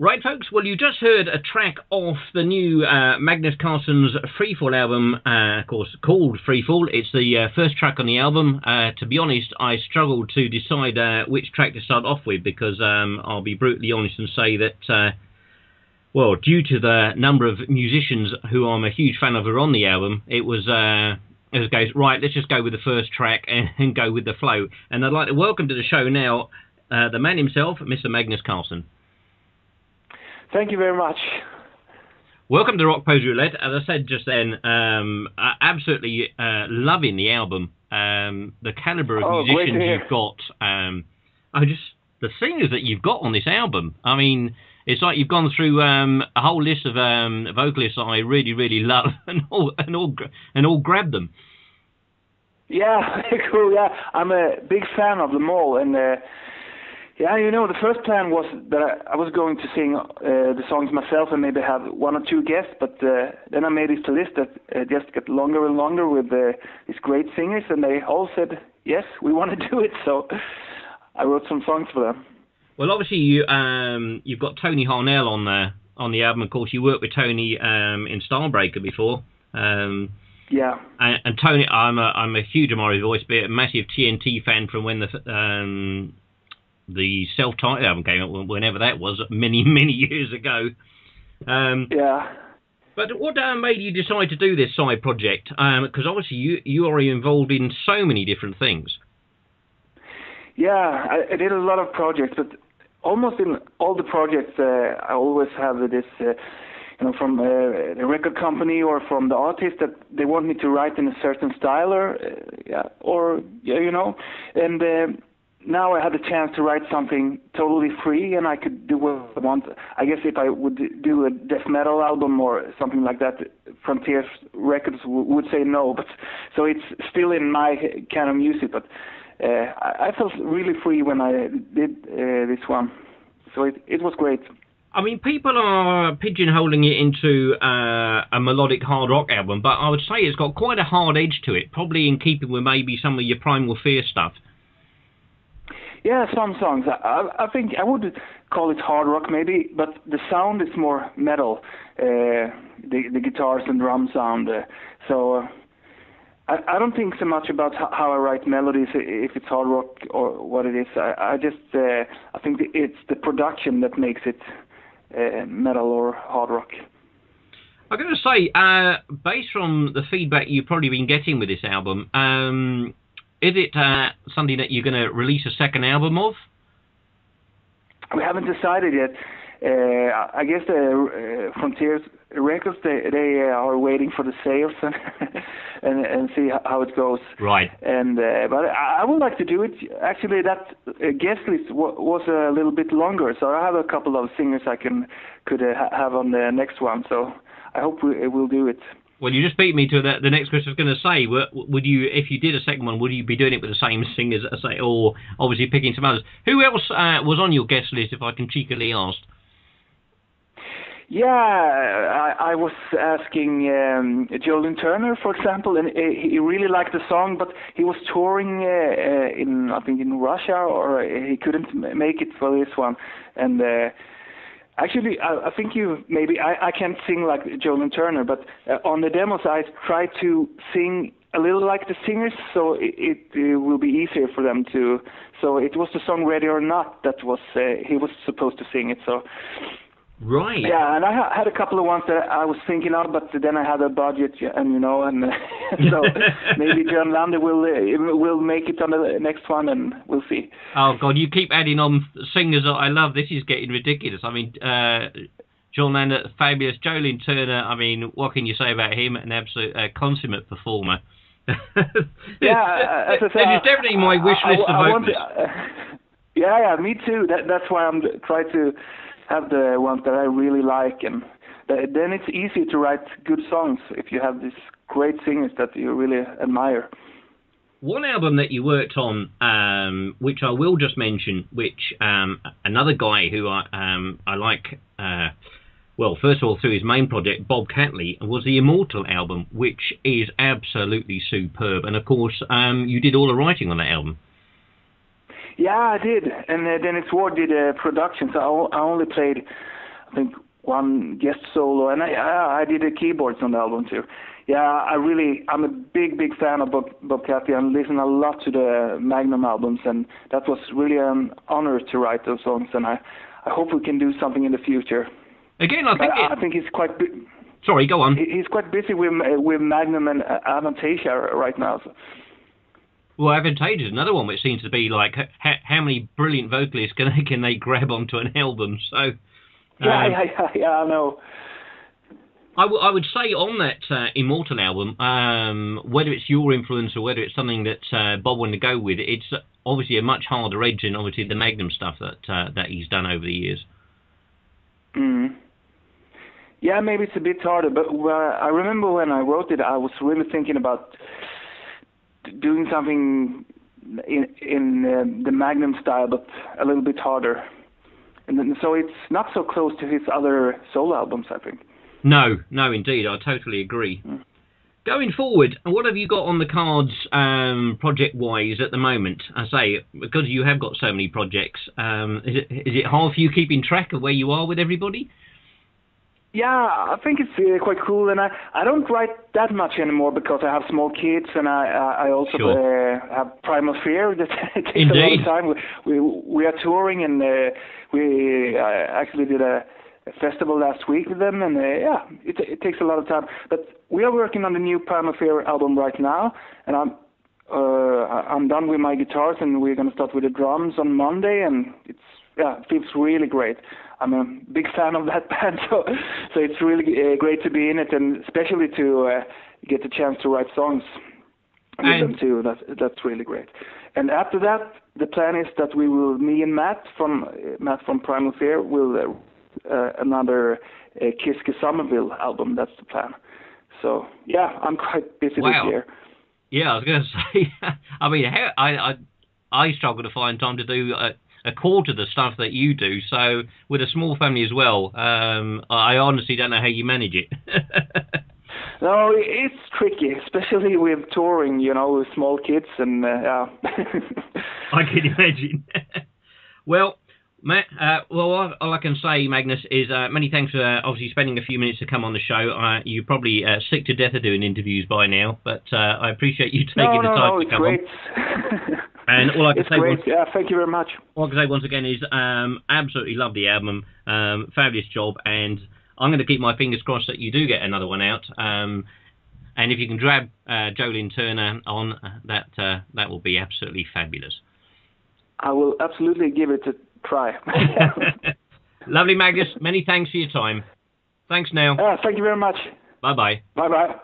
Right, folks. Well, you just heard a track off the new uh, Magnus Karlsson's Freefall album, uh, of course, called Freefall. It's the uh, first track on the album. Uh, to be honest, I struggled to decide uh, which track to start off with because um, I'll be brutally honest and say that, uh, well, due to the number of musicians who I'm a huge fan of are on the album, it was. As it goes right. Let's just go with the first track and, and, go with the flow. And I'd like to welcome to the show now the man himself, Mr. Magnus Carlsen. Thank you very much. Welcome to Rockposer's Roulette. As I said just then, um, absolutely uh, loving the album. Um, the caliber of oh, musicians you've got. Um, I just the singers that you've got on this album. I mean, it's like you've gone through um, a whole list of um, vocalists that I really, really love, and all and all and all grab them. Yeah, cool. Yeah, I'm a big fan of them all, and. Uh, yeah, you know, the first plan was that I, I was going to sing uh, the songs myself and maybe have one or two guests, but uh, then I made this list that uh, just got longer and longer with uh, these great singers, and they all said, yes, we want to do it. So I wrote some songs for them. Well, obviously, you, um, you've got Tony Harnell on the, on the album. Of course, you worked with Tony um, in Starbreaker before. Um, yeah. And, and, Tony, I'm a I'm a huge Amari voice, but a massive TNT fan from when the um, the self-titled album came out, whenever that was, many many years ago. Um, yeah. But what uh, made you decide to do this side project? Because um, obviously you you are involved in so many different things. Yeah, I, I did a lot of projects, but almost in all the projects, uh, I always have this. Uh, you know, from uh, the record company or from the artist that they want me to write in a certain style or, uh, yeah, or yeah, you know, and uh, now I had the chance to write something totally free, and I could do what I want. I guess if I would do a death metal album or something like that, Frontiers Records w- would say no. But so it's still in my kind of music. But uh, I, I felt really free when I did uh, this one, so it it was great. I mean, people are pigeonholing it into uh, a melodic hard rock album, but I would say it's got quite a hard edge to it, probably in keeping with maybe some of your Primal Fear stuff. Yeah, some songs. I, I think I would call it hard rock maybe, but the sound is more metal. Uh, the the guitars and drum sound. Uh, so uh, I I don't think so much about how I write melodies if it's hard rock or what it is. I I just uh, I think it's the production that makes it uh, metal or hard rock. I'm going to say, uh, based from the feedback you've probably been getting with this album, um, is it uh, something that you're going to release a second album of? We haven't decided yet. Uh, I guess the uh, Frontiers Records they they are waiting for the sales and and, and see how it goes. Right. And uh, but I would like to do it. Actually, that uh, guest list w- was a little bit longer, so I have a couple of singers I can could uh, have on the next one. So I hope we will do it. Well, you just beat me to the, the next question I was going to say. Would you, if you did a second one, would you be doing it with the same singers, say, or obviously picking some others? Who else uh, was on your guest list, if I can cheekily ask? Yeah, I, I was asking um, Joe Lynn Turner, for example, and he really liked the song, but he was touring uh, uh, in, I think, in Russia, or he couldn't make it for this one, and. Uh, Actually, I, I think you maybe I, I can't sing like Joe Lynn Turner, but uh, on the demos I try to sing a little like the singers, so it, it, it will be easier for them to. So it was the song "Ready or Not" that was uh, he was supposed to sing it. So Right. Yeah, and I ha- had a couple of ones that I was thinking of, but then I had a budget, and you know, and so maybe Jorn Lande will uh, will make it on the next one, and we'll see. Oh God, you keep adding on singers that I love. This is getting ridiculous. I mean, uh, Jorn Lande, fabulous. Joe Lynn Turner. I mean, what can you say about him? An absolute uh, consummate performer. yeah, as I said, it's definitely my wish list I, I, of I to, uh, Yeah, yeah, me too. That that's why I'm trying to have the ones that I really like, and then it's easy to write good songs if you have these great singers that you really admire. One album that you worked on, um, which I will just mention, which um, another guy who I um, I like, uh, well, first of all through his main project, Bob Catley, was the Immortal album, which is absolutely superb, and of course um, you did all the writing on that album. Yeah, I did, and uh, Dennis Ward did uh, production. So I, I only played I think one guest solo, and I I, I did the keyboards on the album too. Yeah, I really I'm a big big fan of Bob, Bob Catley and listen a lot to the Magnum albums, and that was really an honor to write those songs, and I I hope we can do something in the future. Again, I think I, it, I think he's quite. Bu- sorry, go on. he's quite busy with with Magnum and uh, Avantasia right now. So. Well, Avantasia is another one which seems to be like how, how many brilliant vocalists can they can they grab onto an album? So Yeah, um, yeah, yeah, yeah, I know. I, w- I would say on that uh, Immortal album, um, whether it's your influence or whether it's something that uh, Bob wanted to go with, it's obviously a much harder edge than obviously the Magnum stuff that uh, that he's done over the years. Mm. Yeah, maybe it's a bit harder, but uh, I remember when I wrote it, I was really thinking about doing something in in uh, the Magnum style, but a little bit harder. And then, so it's not so close to his other solo albums, I think. No, no, indeed, I totally agree. Mm. Going forward, what have you got on the cards um, project-wise at the moment? I say because you have got so many projects. Um, is it is it hard for you keeping track of where you are with everybody? Yeah, I think it's uh, quite cool, and I I don't write that much anymore because I have small kids, and I I I also Sure. uh, have Primal Fear that takes a long time. We we, we are touring, and uh, we I actually did a, a festival last week with them, and uh, yeah, it it takes a lot of time. But we are working on the new Primal Fear album right now, and I'm uh, I'm done with my guitars, and we're gonna start with the drums on Monday, and it's yeah, it feels really great. I'm a big fan of that band, so so it's really uh, great to be in it, and especially to uh, get the chance to write songs with And- them too. That's that's really great. And after that, the plan is that we will, me and Matt from uh, Matt from Primal Fear, will uh, uh, another uh, Kiss Kiske Somerville album. That's the plan. So yeah, I'm quite busy Wow. this year. Yeah, I was going to say. I mean, how, I, I I struggle to find time to do a, a quarter of the stuff that you do. So with a small family as well, um, I honestly don't know how you manage it. No, it's tricky, especially with touring, you know, with small kids and uh, yeah. I can imagine. well, Matt, uh, well, all, all I can say, Magnus, is uh, many thanks for uh, obviously spending a few minutes to come on the show. Uh, you're probably uh, sick to death of doing interviews by now, but uh, I appreciate you taking no, the no, time no, to it's come great. on. And all I can it's say great. was- Yeah, thank you very much. All I can say once again is um, absolutely love the album, um, fabulous job, and I'm going to keep my fingers crossed that you do get another one out. Um, and if you can uh, Joe Lynn Turner on, uh, that uh, that will be absolutely fabulous. I will absolutely give it a try. Lovely, Magnus. Many thanks for your time. Thanks Neil. yeah, thank you very much. Bye bye. Bye bye.